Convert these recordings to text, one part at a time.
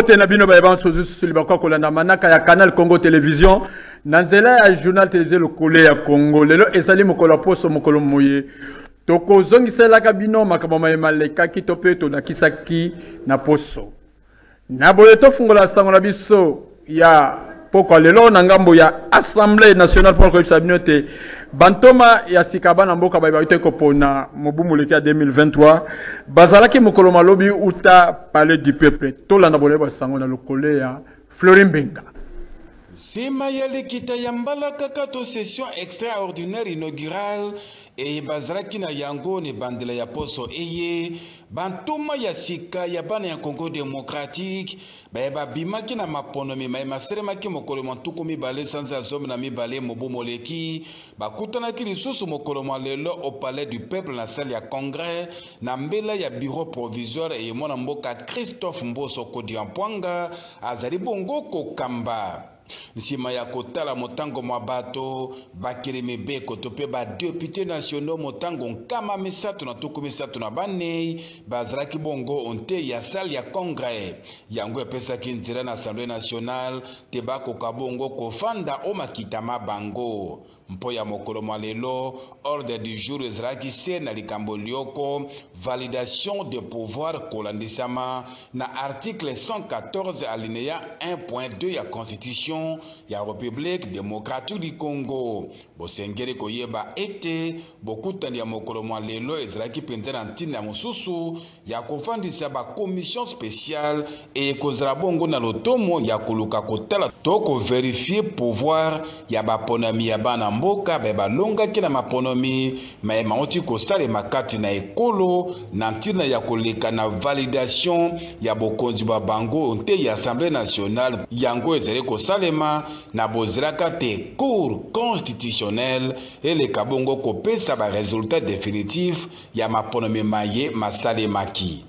Mbote na bino baye banso zususuli bakoka kolanda manaka ya Canal Congo Television na nzela ya journal television lokole ya Congo. Lelo ezali mokolo ya poso, mokolo moye tokozongiselaka bino makambo maye malekaki to mpe tolakisaki na poso. Na boye tofungola sango na biso ya Pokwa lelo na ngambo ya Assemblee nationale mpo na koyebisa bino ete bantoma ya sika bana mboka baye bauti kopona mobu moleki ya 2023 bazalaki mokolo malobi uta palais du peuple. Tolanda bolai bwa sango na lokole ya Fleury Mbenga. Nsima ya likita ya mbalakaka to session extraordinaire inaugurale eye bazalaki na yango na ebandela ya poso eye, bantoma ya sika ya bana ya Congo democratique baye babimaki na maponomi maye maselemaki mokolo mwa ntuku mibale sanza ya zomi na mibale mobu moleki bakutanaki lisusu mokolo mwa lelo au palais du peuple na salle ya congrès na mbela ya bureau provisoire eye mwana mboka christophe mboso kodiampwanga azali bongo kokamba Nsima ya kotala motango mwa bato, bakeli mibeko to mpe ba deputes nationaux motango nkama misato na tuku misato na banei bazalaki bongo o ntei ya salle ya Congrès. Yango epesaki nzela na Assemblee nationale te bakoka bongo kofanda o makita ma bango. Mpo ya mokolo mwa lelo, ordre du jour ezalaki se na likambo lyoko, validation des pouvoirs kolandisama na article 114 alineya 1.2 ya Constitution ya Republique democratique du Congo. Bosengeli koyeba ete bokutani ya mokolo mwa lelo ezalaki mpenza na ntina mosusu ya kofandisa ba commission speciale eye ekozala bongo na lotomo ya koluka kotala to ko verifier pouvoir ya baponami ya bana mboka baye balongaki na maponomi maye mauti kosalema kati na ekolo na ntina ya koleka na validation ya bokonzi bwa bango nte ya Assemblée nationale yango ezali kosalema na bozelaka te Cour constitutionnelle eleka bongo kopesa ba resultats definitifs ya maponomi maye masalemaki.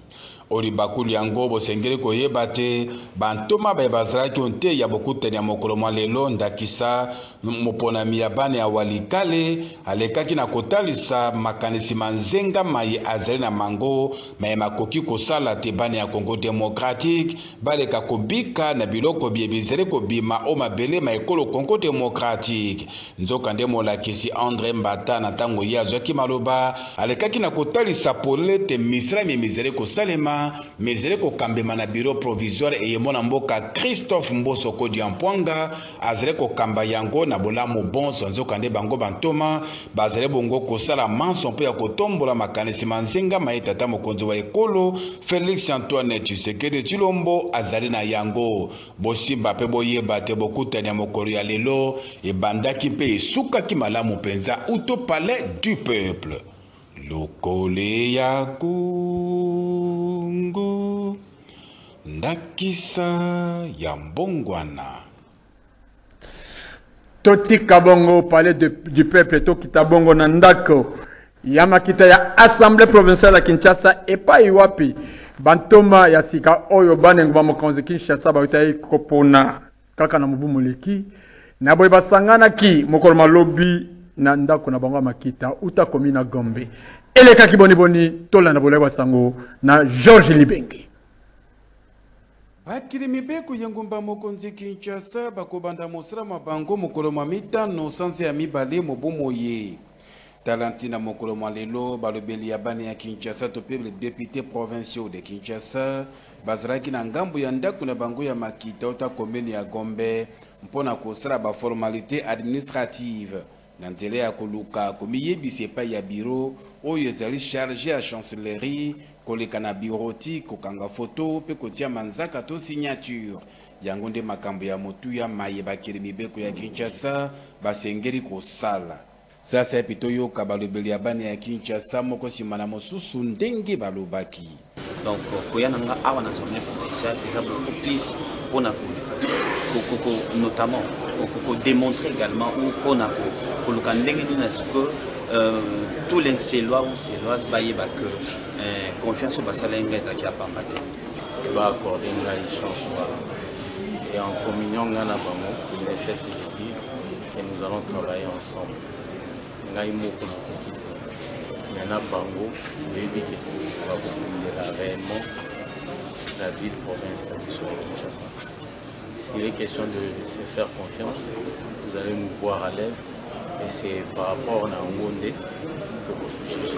O libaku lyango, bosengeli koyeba te bantoma baye bazalaki o ntei ya bokutani ya mokolo mwa lelo. Ndakisa, moponami ya bana ya Walikale alekaki na kotalisa makanisi ma nzenga maye azali na mango, maye makoki kosala te bana ya Congo democratique, baleka kobika na biloko bye bizali kobima o mabele ma ekolo Congo democratique. Nzokande molakisi Andre Mbata na ntango ye azwaki maloba alekaki na kotalisa polele te misala mye mizali kosalema mizali kokambema na bureau provisoire eye mwana mboka Christophe Mboso Kodiampwanga Azalaki kokamba yango na bolamu bonso, nzokande bango bantoma bazali bongo kosala manso mpo ya kotombola makanisi ma nzenga maye tata mokonzi wa ekolo Felix Antoine Tshisekedi Tshilombo azali na yango. Bosimba mpe boyeba te bokutani ya mokolo ya lelo ebandaki mpe esukaki malamu mpenza uto Palais du peuple. Lokole ya Kongo. Ndakisa ya mbongwana. Totika bongo palais de, du peuple tokita bongo na ndako ya makita ya assemblée provinciale ya Kinshasa epai wapi bantoma ya sika oyo banengo ba mokonzi Kinshasa bautaki kopona Kaka na mobu moleki, na boye basanganaki mokolo malobi na ndako na bango ya makita uta komi na Gombe. Elekaki boni boni? Tolanda bolai bwa sango na Georges Libenge. Bakeli mibeko ya engumba mokonzi Kinshasa bakobanda mosala mwa bango mokolo mwa mitano sanza ya mibale mobu moye. Tala ntina mokolo mwa lelo balobeli ya bana ya Kinshasa to mpe les deputes provinciaux de Kinshasa bazalaki na ngambo ya ndako na bango ya makita uta commune ya Gombe mpo na kosala ba formalites administratives na nzela ya koluka komiyebisa epai ya bureau oyo ezali charge ya chancellerie koleka na bureautique, kokanga foto mpe kotia manzaka to signature. Yango nde makambo ya motuya maye bakeli mibeko ya Kinshasa basengeli kosala. Sasaepi toyoka balobeli ya bana ya Kinshasa moko sima na mosusu ndenge balobaki. Donc koya na nga awa na sommet provincial eza beaucoup plus pona ko notamment ko démontrer également ou pona koluka ndenge nini est-ce que euh, tous les Cellois ou Celloises bayeba que euh, confiance oyo basalaki ngai ezalaki ya pamba te. Ba accordé ngai chance wana. Et en communion ngai na bango, il ne cesse de le dire que nous allons travailler ensemble. Ngai moko na koki te. Mais na bango, oyebi ke bakokundela réellement la ville province na biso ya Kinshasa. S'il est question de se faire confiance, vous allez nous voir à l'aide et c'est par rapport na yango nde tokosujuge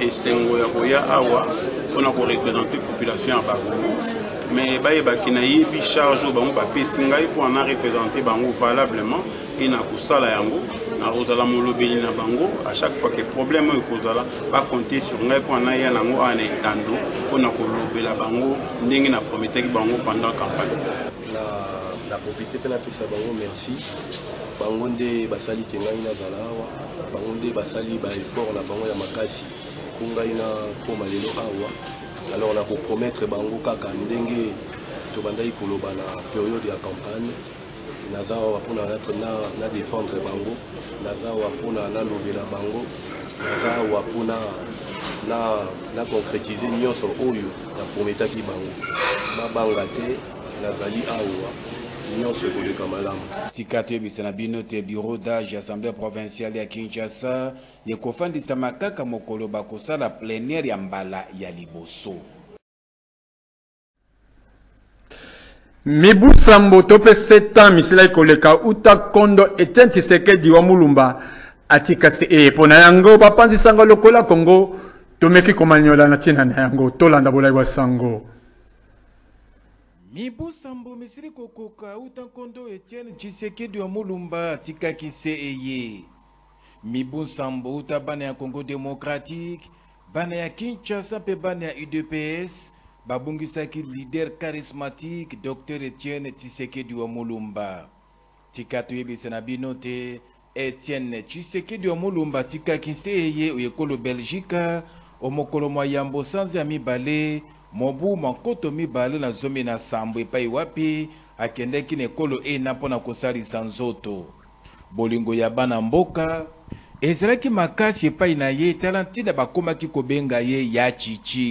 esengo ya koya awa mpona korepresente population ya bango mais bayebaki nayebi charge oyo bango bapesi ngai mpo ana represente bango valablement e na kosala yango nakozala molobeli na bango à chaque fois que problème oyo ekozala bakonte sur ngai mpo anaya nango awa na etando mpo na kolobela bango ndenge na prometaki bango pendant campagne na, na profite mpe napesa bango merci bango nde basali ke ngai nazala awa bango nde basali baeffort na bango ya makasi mpo ngai nakoma lelo awa alors nakopromettre bango kaka ndenge tobandaki koloba na periode ya campagne naza awa mpona na défendre bango naza awa mpona nalobela bango naza awa mpona na concrétise nyonso oyo naprometaki bango babanga te nazali awa nyonso ekoleka malamu tika toyebisa na bino te bureau d'age assemblée provinciale ya kinshasa ekofandisama kaka mokolo bakosala pleniere ya mbala ya liboso Mibu sambo to pe sept ans misilaki koleka uta kondo Etienne Tshisekedi wa Mulumba atikasi eye mpo na yango bapanzi sango lokola Congo tomeki komanyola na ntina na yango tolanda bolai bwa sango. Mibu sambo misili kokoka uta nkondo Etienne Tshisekedi wa Mulumba atikaki se eye. Mibu nsambo uta bana ya Congo democratique, bana ya Kinshasa mpe bana ya udps babungisaki leader charismatique Docteur Etienne Tshisekedi wa Mulumba. Tika toyebisa na bino te Etienne Tshisekedi wa Mulumba atikaki nse eye o ekolo Beljika o mokolo mwa yambo sanza ya mibale mobu mwa nkoto mibale na zomi na sambo epai wapi akendeki na ekolo ena mpo na kosalisa nzoto. Bolingo ya bana mboka ezalaki makasi epai na ye, tala ntina bakomaki kobenga ye Ya Tshitshi.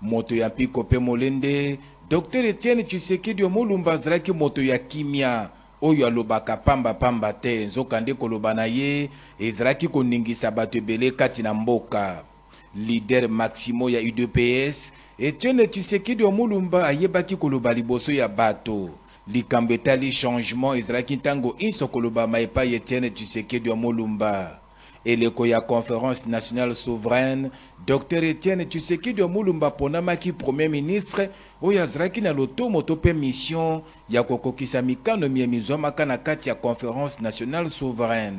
Moto ya mpiko mpe molende, Docteur Etienne Tshisekedi Omolumba azalaki moto ya kimia, oyo alobaka pamba pamba te, nzokande koloba na ye ezalaki koningisa bato ebele kati na mboka. Leader maximo ya udps, Etienne Tshisekedi wa Mulumba ayebaki koloba liboso ya bato. Likambo etali changement ezalaki ntango inso kolobama epai Etienne Tshisekedi wa Mulumba. Eleko ya Conference nationale souveraine, Docteur Etienne Tshisekedi wa Mulumba aponamaki Premier ministre oyo azalaki na lotomo to mpe mission ya kokokisa mikano miye mizwamaka na kati ya Conference nationale souveraine.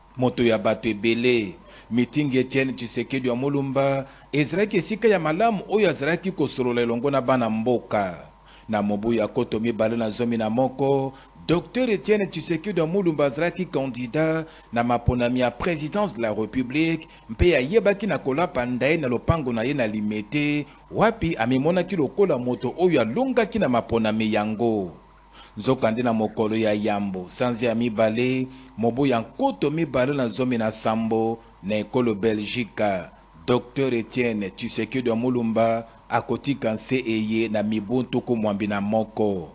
Moto ya bato ebele. Mitingi ya Etienne Tshisekedi wa Mulumba ezalaki esika ya malamu oyo azalaki kosolola elongo na bana mboka. Na mobu ya koto mibale na zomi na moko, Docteur Etienne Tshisekedi wa Mulumba azalaki candidat na maponami ya presidence de la Republique mpe ayebaki na kolapa ndayi na lopango na ye na Limete, wapi amimonaki lokola moto oyo alongaki na maponami yango. Nzokande na mokolo ya yambo, sanza ya mibale, mobu ya nkoto mibale na zomi na sambo, na ekolo Beljika, Docteur Etienne Tshisekedi wa Mulumba akotika nse eye na mibu ntuku mwambi na moko,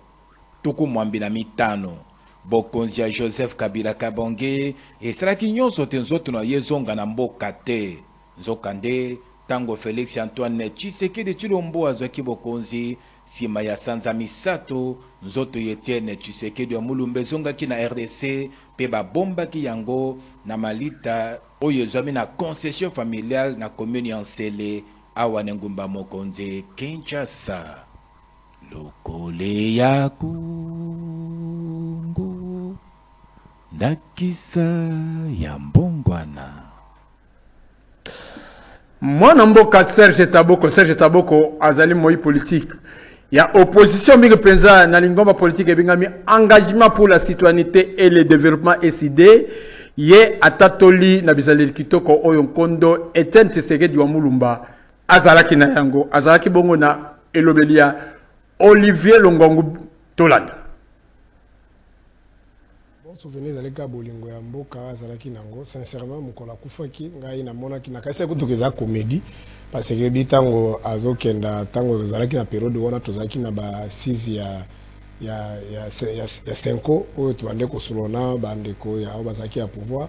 ntuku mwambi na mitano. Bokonzi ya Joseph Kabila Kabonge esalaki nyonso te nzoto na ye ezonga na mboka te. Nzokande, tango Felix Antoine Tshisekedi Tshilombo azwaki bokonzi, sima ya sanza misato, nzoto ya Etienne Tshisekedi wa Mulumba ezongaki na rdc mpe babombaki yango na malita oyo ezwami na concession familiale na commune ya N'sele, awa na engumba-mokonzi Kinshasa. Lokole ya Kongo, ndakisa ya mbongwana. Mwana mboka Serge Taboko Serge Taboko azali moi politique ya opposition mingi mpenza na lingomba politique ebengami Engagement pour la citoyenneté et le développement ECD ye atatoli na bizaleli kitoko oyo nkondo Etienne Tshisekedi wa Mulumba azalaki na yango azalaki bongo na elobeli ya Olivier Longongu tolanda Bon souvenir ezalaki kaka bolingo ya mboka azalaki nango sincèrement mokolo akufaki ngai namonaki nakanisaki kutu ke eza comedie parce que bi tango azokenda tango ezalaki na periode wana tozalaki na ba sizi ya ya ya ya, ya senko oyo tobandaki kosolola na bandeko ya oyo bazalaki ya pouvoir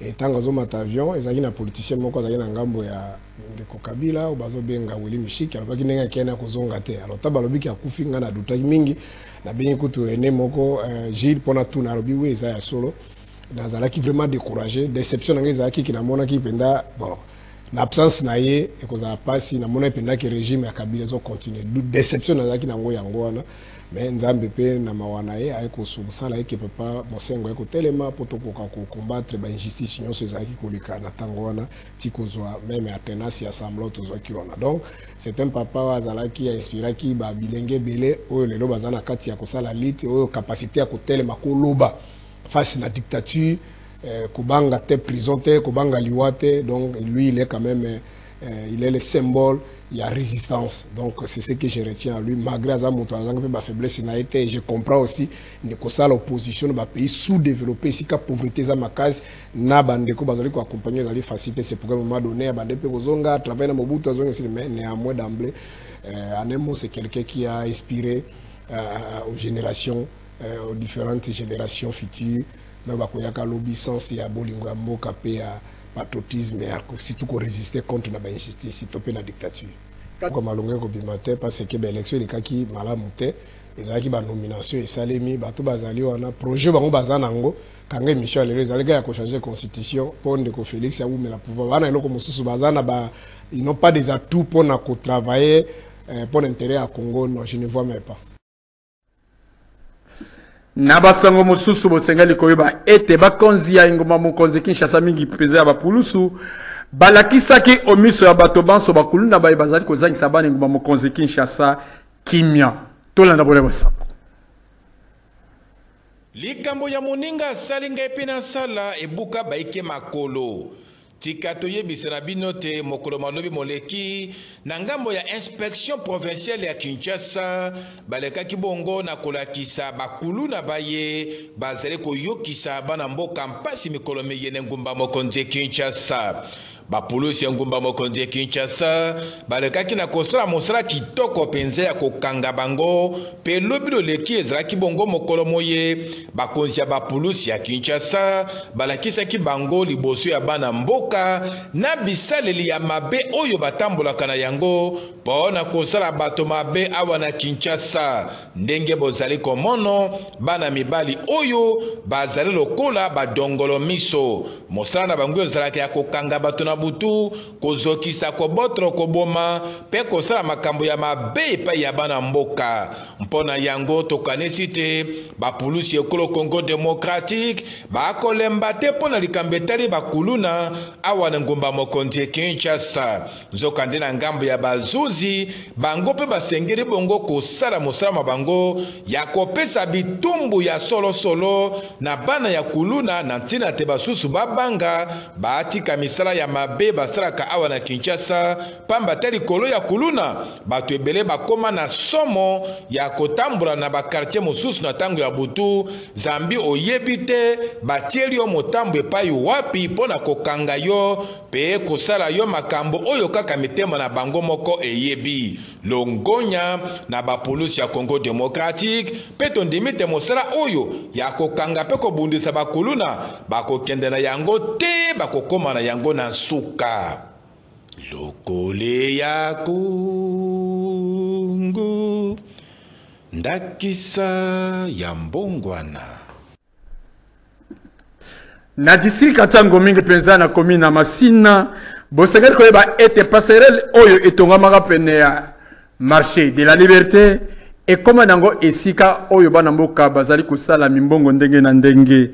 et tango azomata avion ezalaki na politicien moko azalaki na ngambo ya ndeko kabila oyo bazobenga willy mishiki alobaki ndenge akei na kozonga te alors ntango balobi ke akufi ngai nadutaki mingi Nabengi kutu ene moko euh, Gilles mpo natuna alobi we eza ya solo nazalaki vraiment découragé déception na ngai ezalaki ke namonaki mpenza bon na absence na ye ekozala mpasi namonaki mpenza ke régime ya kabila ezocontinue déception nazalaki nango yango wana mais nzambe mpe na mawa na ye aye kosala ye ke papa mosengo aye kotelema mpo tokoka kokombattre bainjustice nyonso ezalaki koleka na ntango wana ti kozwa meme atenas ya semblant tozwaki wana donc C'est un papa oyo azalaki a inspiraki ba bilenge ebele oyo lelo baza na kati ya kosala lutte oyo capacité ya kotelema koloba face na dictature euh, kobanga te prison te kobanga liwa te donc lui il est quand même euh, il est le symbole ya résistance donc c'est ce que je retiens à lui malgré aza moto azanga mpe bafaiblesse na ye te je comprends aussi nde kosala opposition na bapays sous développé esika pauvreté eza makasi na ba ndeko bazali ko accompagner ezali facile te c'est pourquoi moment donné abandaki pe kozonga travail na Mobutu azongi sili mais néanmoins d'emblée euh, en un mot c'est quelqu'un qui a inspiré euh, aux générations euh, aux différentes générations futures mais bakoyaka lobi sens ya bolingo ya mboka pe ya patriotisme ya surtout ko résister contre na ba injustice to pe na dictature ko malonga ekobima te parce que ba élection elekaki malamu te ezalaki ba nomination esalemi bato bazali wana projet bango baza nango Kanga emission ya lelo ezali kaka ya ko changer constitution po ndeko Felix awumela pouvoir. Bana eloko mosusu baza na ba ils n'ont pas des atouts pona ko travailler eh, pona intérêt ya Congo. Non, je ne vois même pas. Na basango mosusu bosengeli koyeba ete bakonzi ya engumba mokonzi Kinshasa mingi mpenza ya bapulusu balakisaki omiso ya bato banso bakuluna baye bazali kozangisa bana engumba mokonzi Kinshasa kimya. Tolanda bole basango. Likambo ya moninga asali ngai mpe nasala ebuka baike makolo. Tika toyebisa na bino te mokolo malobi moleki na ngambo ya inspection provinciale ya Kinshasa balekaki bongo na kolakisa bakulu na baye bazali koyokisa bana mboka mpasi mikolo miye na engumba mokonzi Kinshasa. Bapulusi ya ngumba mokonzi ya Kinshasa balekaki na kosala mosala kitoko mpenza ya kokanga bango mpe lobi loleki ezalaki bongo mokolo moye bakonzi ya bapulusi ya Kinshasa balakisaki bango liboso ya bana mboka na bisaleli ya mabe oyo batambolaka na yango mpo na kosala bato mabe awa na Kinshasa Ndenge bozali komono, bana mibali oyo bazali lokola badongolo miso. Mosala na bango ezalaka ya kokanga bato na butu, kozokisa, kobotro, koboma mpe kosala makambo ya mabe epai ya bana mboka. Mpo na yango, tokanisi te bapulusi ekolo Congo demokratiki bakolemba te mpo na likambo etali bakuluna awa na engumba mokonzi Kinshasa. Nzokande na ngambo ya bazuzi, bango mpe basengeli bongo kosala mosala mwa bango ya kopesa bitumbu ya solosolo na bana ya kuluna na ntina te basusu babanga batika misala ya mabe basalaka awa na Kinshasa, mpamba te likolo ya kuluna bato ebele bakoma na somo ya kotambola na bakartie mosusu na ntango ya butu, zambi oyebi te batieli yo motambo epai wapi mpo na kokanga yo. Mpe kosala yo makambo oyo kaka mitema na bango moko eyebi. Longonya na ba police ya Congo democratique mpe tondimi te mosala oyo ya kokanga mpe kobundisa ba kuluna bakokende na yango te bakokoma na yango na nsuka. Lokole ya Congo ndakisa ya mbongwana. Na district Atango mingi mpenza na commune ya Masina, bosengeli koyeba ete passerelle oyo etongamaka pene ya marché de la liberté ekoma nango esika oyo bana mboka bazali kosala mimbongo ndenge na ndenge.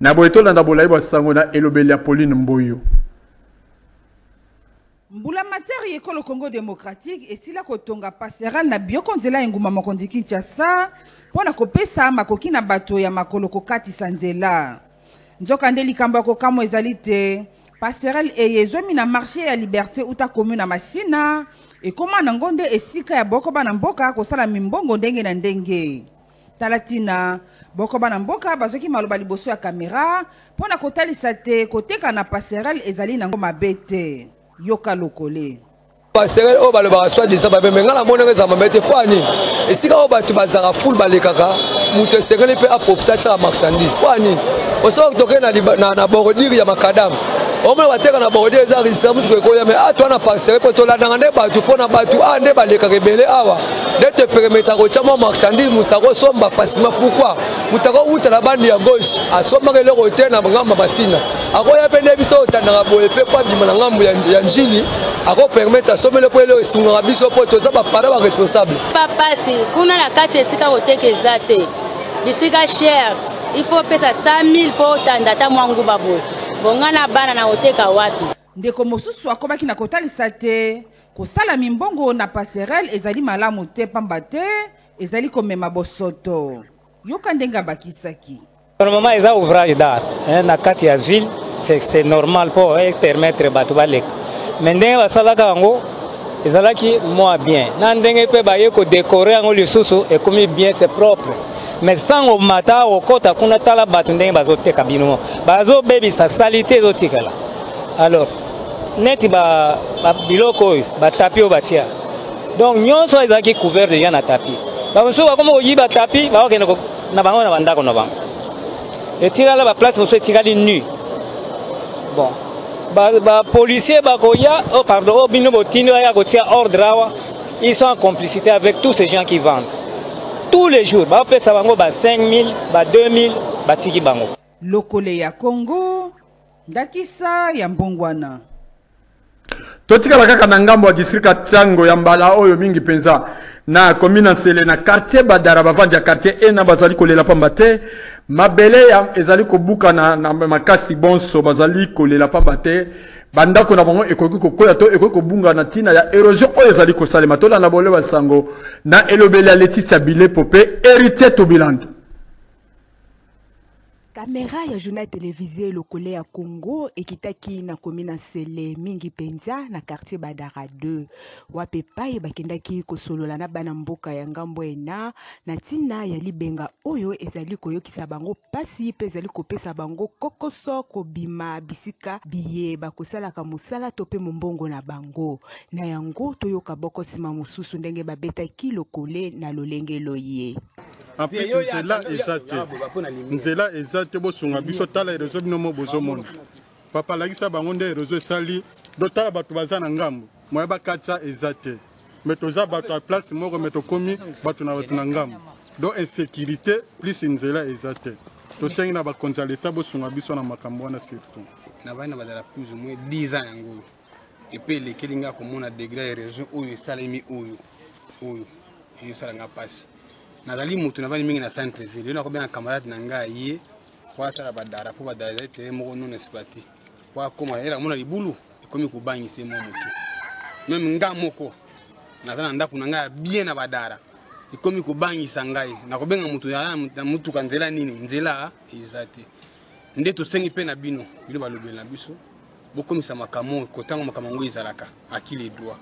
Na boye tolanda bolai bwa sango na elobeli ya Pauline Mboyo. Mbulamatari ya ekolo Congo democratique esila kotonga passerelle na bioko nzela engumba mokonzi Kinshasa mpo na kopesa makoki na bato ya makolo kokatisa nzela. Nzoka nde likambo ya kokamwa ezali te, passerelle eye ezwami na marche ya liberte uta commune ya Masina ekoma nango nde esika ya boko bana mboka kosala mimbongo ndenge na ndenge. Tala tina boko bana mboka bazoki maloba liboso ya camera pona kotalisa te koteka na passerelle ezali nango mabe te. Yoka lokole. passerelle oyo balobaka soit disant babe me ngai namonaka eza mabe te mpo ani esika oyo bato bazalaka ful balekaka moto esengeli mpe aprofita atyaka marchandise mpo ani osoki toke na bordure ya makadame omona bateka na bordure eza risika motuka ekoya me atwa na parcere mpo tolandaka nde bato mpo na bato awa nde balekaka ebele awa nde te permettre kotya mwa marchandise moto akosomba facilement pourquoi moto akowuta na bande ya gauche asombaka eloko te na ngambo ya basina akoya mpe nde biso otandaka boye mpe mpo abima na ngambo ya njili akopermettre asombele mpo eloko esungaka biso mpo toza bapara baresponsable papasi kuna na kati esika koteka eza te bisika cher il faut opesa 100 000 mpo otanda ata mwa nguba boye bonga na bana na koteka wapi Ndeko mosusu akomaki na kotalisa ete, Kosala mimbongo na passerelle ezali malamu te mpamba te ezali komema bosoto. Yoka ndenge abakisaki. Normalement eza ouvrage d'art eh, na kati ya ville c'est normal mpo e permettre bato baleka, mais ndenge basalaka yango ezalaki mwa bien na ndenge mpe baye kodekore yango lisusu ekomi bien, c'est propre. mais ntango omata okota kuna tala bato ndenge bazoteka bino bazobebisa salite ezotikala alors neti ba, ba biloko oyo batapi oyo batia donc nyonso oyo ezalaki couvert deja na tapi bamosusu bakoma koyiba tapi bakokende na bango na bandako na bango etikala baplace mosusu etikali nu bon bapolicier ba bakoya oh, pardon oyo oh, bino botindi baya kotia ordre awa Ils sont en complicité avec tous ces gens qui vendent. Tous les jours, ba pesa bango ba 5000, ba 2000, ba tiki bango. Lokole ya Congo, ndakisa ya mbongwana. Totikala kaka na ngambo ya district ya Tshango ya mbala oyo mingi penza na commune ya Nsele na quartier Badara bavandi ya quartier ena bazali kolela pamba te mabele ya ezali kobukana na makasi bonso bazali kolela pamba te Bandako na bango ekoki kokwea to ekoki kobunga na ntina ya erosion oyo ezali kosalema. Tolanda bole ba sango na elobeli ya Leticia Bilepo mpe Heritier Tobiland. Kamera ya journal televise lokole ya Congo ekitaki na komina Nsele, mingi mpenza na quartier Badara 2. wapi epai bakendaki kosolola na bana mboka ya ngambo ena na ntina ya libenga oyo ezali koyokisa bango mpasi mpe ezali kopesa bango kokoso kobima bisika biye bakosalaka mosala to mpe mombongo na bango. Na yango toyoka boko nsima mosusu ndenge babetaki lokole na lolenge loye. En plus nzela eza te, nzela eza te, bosunga biso, tala erezo bino mo bozomona Papa lakisa bango nde rezo esali do tala bato baza na ngambo moya bakatisa eza te me toza bato ya place moko me tokomi bato na bato na ngambo do insécurité plus nzela eza te tosengi na bakonzi ya leta bosunga biso na makambo wana surtout na bana bazala plus ou moins 10 ans yango epe elekeli nga komona degre ya erosion oyo esalemi oyo oyo esala nga mpasi nazali moto navandi mingi na centre ville yo nakobenga camarade na nga ye po atala badara po badara ezali tere moko non esplati po akoma ela komona libulu ekomi kobangisa ye mwa moke meme nga moko naza na ndako na ngai ya bien na badara ekomi kobangisa ngai nakobenga moto na motuka nzela nini nzela eza te nde tosengi mpe na bino bino balobeli na biso bokomisa makambo oyo kotango makambo yango ezalaka akili edwa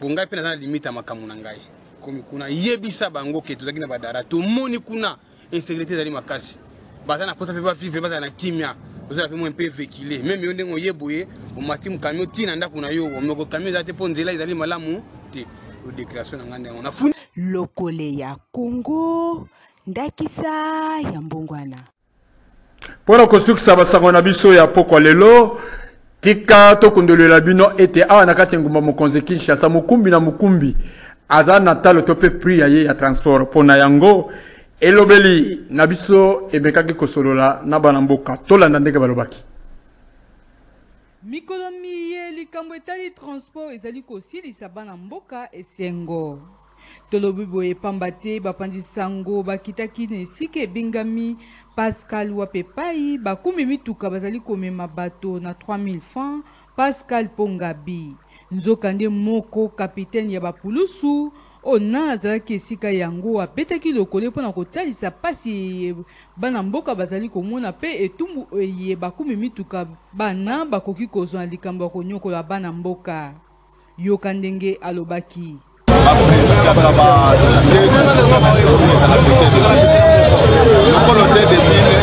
po ngai mpe naza na limite ya makambo na ngai komi kuna yebisa bango ke tozalaki na badara tomoni kuna insécurité ezali makasi baza na posa mpe bavivre bazala na kimia ozala mpe mwa mpe vekile meme yo ndenge oye boye omati mokamio tii na ndako na yo omeko kamio ezala te mpo nzela ezali malamu te o déclaration na ngai nde yango nafuni lokole ya kongo ndakisa ya mbongwana Mpo na kosukisa basango na biso ya pokwa lelo, tika tokundolela bino ete awa na kati ya engumba mokonzi Kinshasa, mokumbi na mokumbi aza na talo to mpe prix ya ye ya transport. Mpo na yango elobeli na biso emekaki kosolola na bana mboka, tolanda ndenge balobaki. Mikolo miye likambo etali transport ezali kosilisa bana mboka esengo. Tolobi boye pamba te bapanzi sango bakitaki na esika ebengami Pascal wapi epayi bakumbi mituka bazali komema bato na 3000 francs Pascal mpo Ngabi. Nzoka nde moko capitaine ya ba pulusu oyo na azalaki esika yango abetaki lokole mpo na kotalisa pasi eye bana mboka bazali komona mpe etumbu eye bakumbi mituka bana bakoki kozwa na likambo ya konyokola bana mboka. Yoka ndenge alobaki. Ba precisaka ba ndeko ezala peut-être mokolo te devine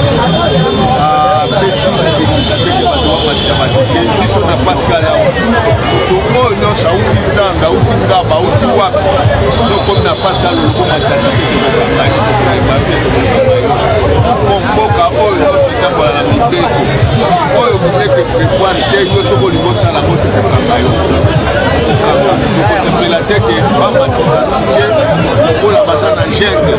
apesi ndekisa te ke bato bamatisa batike biso na pascal awa moto oyo nyonso auti zanga auti ngaba auti wapi sokomi na pasi alo lokomatisa tike tokokangaki tokoyebaye tokoyebaye mpo mboka oyo nyonso etambola na mibeko oyo mibeko eprevoir te yo soki olingi osala ngo tokokanga yo tokokanga tokosepela te te bamatisa tike lokola baza na gene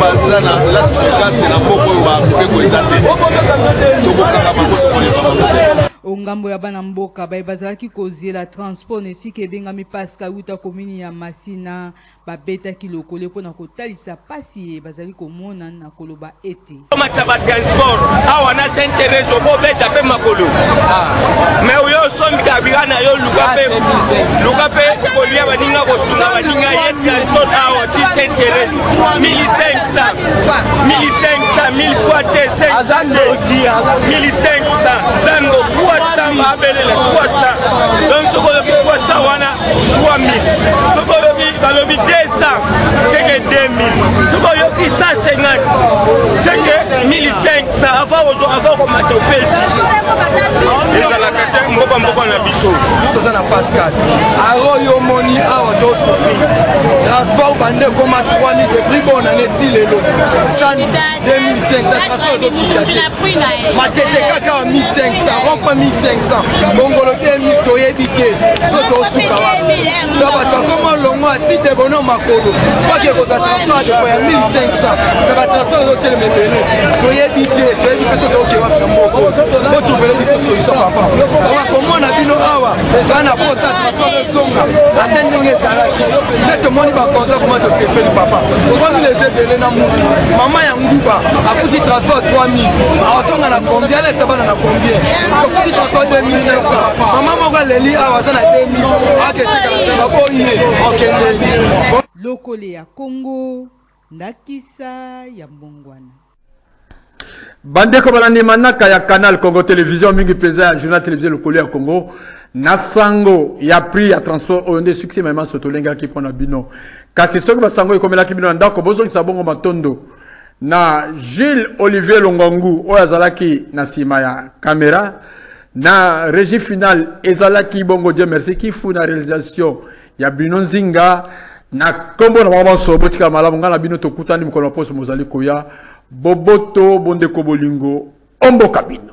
baza na las fréquence na moko oyo bamibeko eza te tokokanga bango tokoleba bango o ngambo ya bana mboka baye bazalaki kozela transport na esika ebengami paska uta komini ya masina Babetaki lokole mpo na kotalisa mpasi eye bazali komona na koloba ete. Komatisa ba transport awa na Saint Therese okobeta mpe makolo me oyo osombi kabira na yo luka mpe luka mpe kolia baninga kosunga baninga ye transport awa ti Saint Therese 1500 1500 1000 fois te 500 1500 zango 300 mabelela 300 donc soki oyoki 300 wana 3000 soki olobi balobi 200 seke 2000 soki oyoki 150 seke 1500 ava ozwa ava okomata opesi ezalaka te mboka mboka na biso toza na pascal aro yo moni awa tosufri transport bande ekoma 3000 debris bonane ti lelo sani matete kaka 1500 rompa 1500 bongolo te toyebi te so tosuka wapi to bato bakoma longo atite bono makolo pake kozala transport depo ya 1500 na batransport ezotelema ebele toyebi te toyebi te so toke wapi na moko botubele biso solution papa awa komona bino awa bana posa transport ezonga ata ndenge ezalaki nde tomoni bakonsa vraimen tosepeli papa 3000 eza ebele na mutu mama ya nguba afuti transport 3000 awasonga na combien alesa bana na combien tofuti transport 2500 mama moko aleli awa aza na 2000 aketekala zanga boye okendeni lokole ya congo Ndakisa ya mbongwana. Bandeko balandi manaka ya Canal Congo Television mingi mpenza ya Journal Television Lokolo ya Congo na sango ya prix ya transport oyo nde succès mai manso tolengaki mpo na bino kasi soki basango ekomelaki bino na ndako bozongisa bongo matondo na Jules Olivier Longangu oyo azalaki na nsima ya kamera na régie finale ezalaki bongo Dieu merci kifu na réalisation ya bino nzinga na kombo na bango banso botika malamu ngai na bino tokutani mokolo na poso mozali koya boboto bondeko bolingo omboka bino